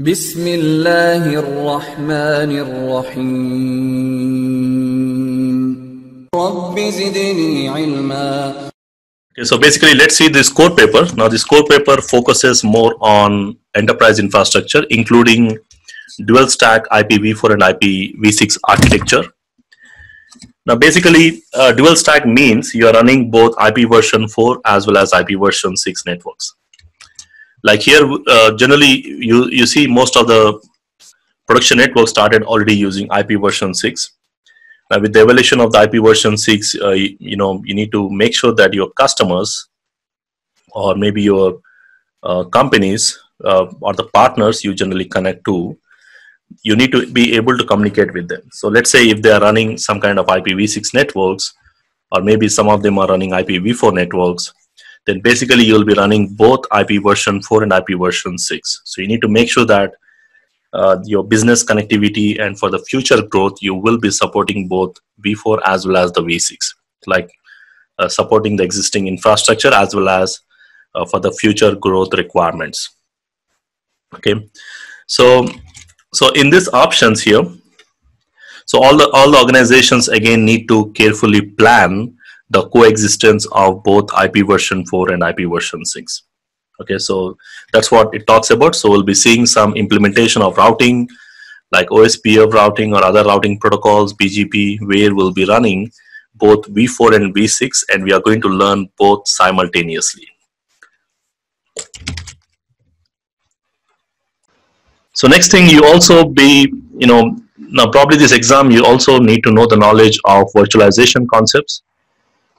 بسم الله الرحمن الرحيم رب زدني علما Okay, so basically, let's see this core paper. Now, this core paper focuses more on enterprise infrastructure, including dual stack IPv4 and IPv6 architecture. Now, basically, uh, dual stack means you are running both IP version 4 as well as IP version 6 networks. Like here, uh, generally, you, you see most of the production networks started already using IP version 6 now, with the evolution of the IP version 6, uh, you, you know, you need to make sure that your customers or maybe your uh, companies uh, or the partners you generally connect to, you need to be able to communicate with them. So let's say if they are running some kind of IPv6 networks, or maybe some of them are running IPv4 networks, then basically you'll be running both IP version 4 and IP version 6. So you need to make sure that uh, your business connectivity and for the future growth you will be supporting both v4 as well as the v6 like uh, supporting the existing infrastructure as well as uh, for the future growth requirements. Okay. So so in these options here so all the all the organizations again need to carefully plan the coexistence of both ip version 4 and ip version 6 okay so that's what it talks about. So we'll be seeing some implementation of routing like ospf routing or other routing protocols bgp where we'll be running both v4 and v6 and we are going to learn both simultaneously. So next thing you also be you know now probably this exam you also need to know the knowledge of virtualization concepts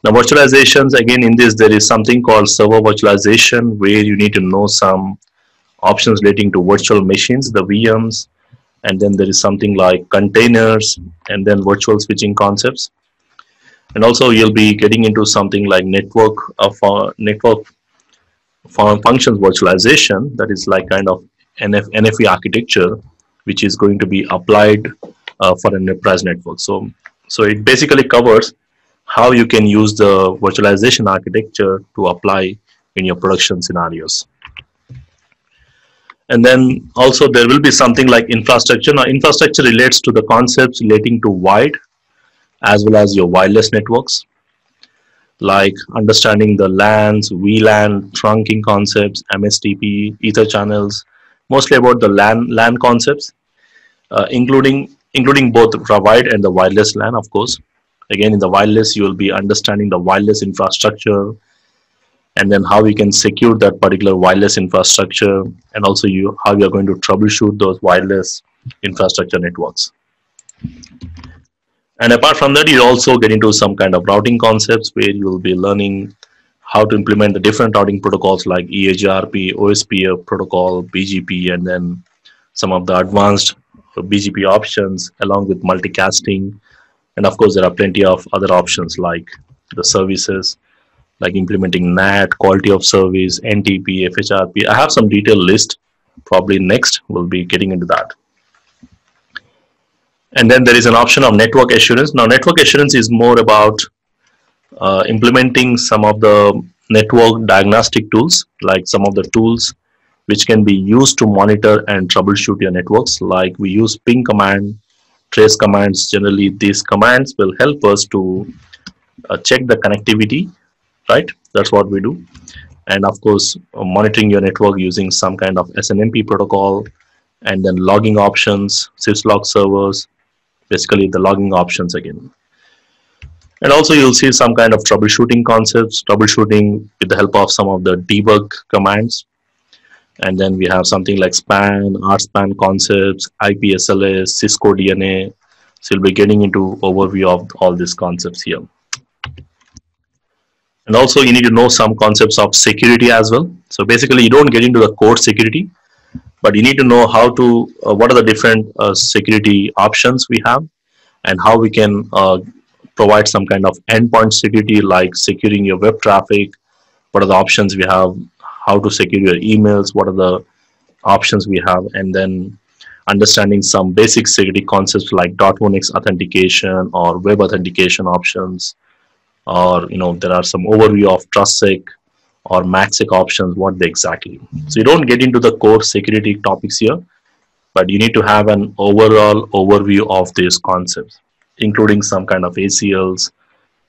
now virtualizations, again in this there is something called server virtualization where you need to know some options relating to virtual machines, the VMs, and then there is something like containers and then virtual switching concepts. And also you'll be getting into something like network of uh, network functions virtualization that is like kind of NF, NFV architecture which is going to be applied uh, for an enterprise network. So, so it basically covers how you can use the virtualization architecture to apply in your production scenarios. And then also there will be something like infrastructure. Now infrastructure relates to the concepts relating to wide as well as your wireless networks like understanding the LANs, VLAN, trunking concepts, MSTP, Ether channels, mostly about the LAN, LAN concepts, uh, including including both wide and the wireless LAN, of course again in the wireless you will be understanding the wireless infrastructure and then how we can secure that particular wireless infrastructure and also you how you are going to troubleshoot those wireless infrastructure networks. And apart from that you also get into some kind of routing concepts where you will be learning how to implement the different routing protocols like EIGRP, OSPF protocol, BGP, and then some of the advanced BGP options along with multicasting and of course there are plenty of other options like the services like implementing NAT, quality of service, NTP, FHRP. I have some detailed list. Probably next we'll be getting into that. And then there is an option of network assurance. Now network assurance is more about uh, implementing some of the network diagnostic tools like some of the tools which can be used to monitor and troubleshoot your networks like we use ping command trace commands generally these commands will help us to uh, check the connectivity right? That's what we do. And of course uh, monitoring your network using some kind of SNMP protocol and then logging options syslog servers basically the logging options again. And also you'll see some kind of troubleshooting concepts troubleshooting with the help of some of the debug commands and then we have something like span rspan concepts IP SLAs cisco dna so you'll be getting into overview of all these concepts here. And also you need to know some concepts of security as well. So basically you don't get into the core security but you need to know how to uh, what are the different uh, security options we have and how we can uh, provide some kind of endpoint security like securing your web traffic what are the options we have how to secure your emails, what are the options we have, and then understanding some basic security concepts like .1x authentication or web authentication options, or you know there are some overview of TrustSec or MACsec options, what they exactly. So you don't get into the core security topics here, but you need to have an overall overview of these concepts, including some kind of ACLs,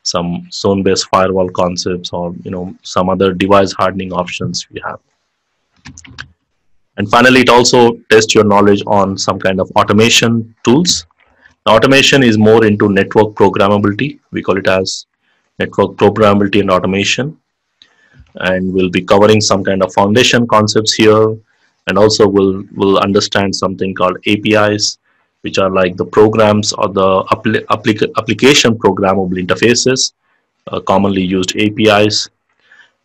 some zone-based firewall concepts, or you know some other device hardening options we have. And finally, it also tests your knowledge on some kind of automation tools. The automation is more into network programmability. We call it as network programmability and automation. And we'll be covering some kind of foundation concepts here. And also we'll, we'll understand something called APIs, which are like the programs or the applic application programmable interfaces, uh, commonly used APIs.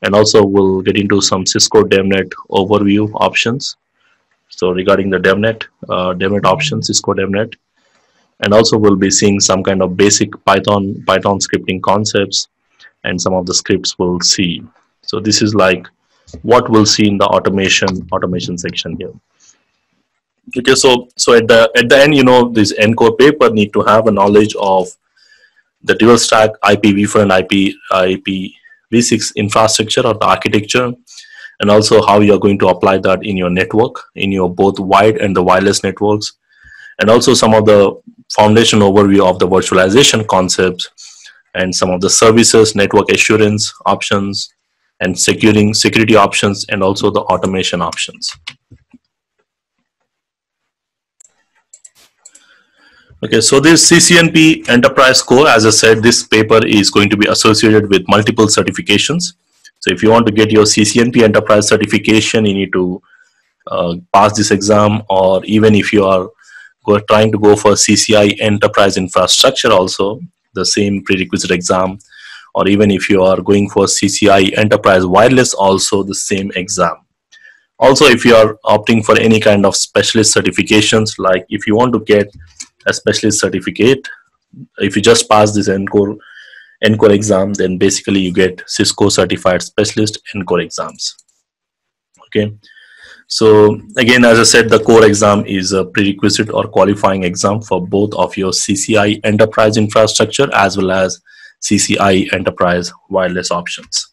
And also we'll get into some Cisco DevNet overview options so regarding the DevNet, uh, DevNet options, Cisco DevNet, and also we'll be seeing some kind of basic Python Python scripting concepts, and some of the scripts we'll see. So this is like what we'll see in the automation automation section here. Okay, so so at the at the end, you know, this ENCOR paper need to have a knowledge of the dual stack IPv4 and IP IPv6 infrastructure or the architecture and also how you are going to apply that in your network, in your both wired and the wireless networks, and also some of the foundation overview of the virtualization concepts and some of the services, network assurance options, and securing security options, and also the automation options. Okay, so this CCNP Enterprise Core, as I said, this paper is going to be associated with multiple certifications. So if you want to get your CCNP enterprise certification, you need to uh, pass this exam or even if you are trying to go for CCIE enterprise infrastructure also, the same prerequisite exam or even if you are going for CCIE enterprise wireless also the same exam. Also if you are opting for any kind of specialist certifications like if you want to get a specialist certificate, if you just pass this ENCOR ENCOR exam, then basically you get Cisco certified specialist ENCOR exams. Okay. So again, as I said, the core exam is a prerequisite or qualifying exam for both of your CCIE enterprise infrastructure as well as CCIE enterprise wireless options.